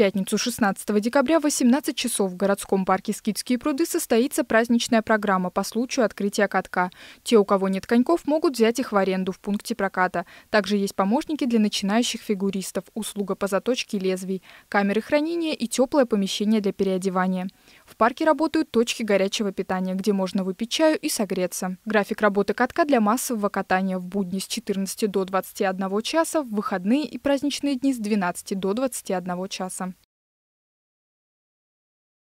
пятницу 16 декабря в 18 часов в городском парке «Скидские пруды» состоится праздничная программа по случаю открытия катка. Те, у кого нет коньков, могут взять их в аренду в пункте проката. Также есть помощники для начинающих фигуристов, услуга по заточке лезвий, камеры хранения и теплое помещение для переодевания. В парке работают точки горячего питания, где можно выпить чаю и согреться. График работы катка для массового катания в будни с 14 до 21 часа, в выходные и праздничные дни с 12 до 21 часа.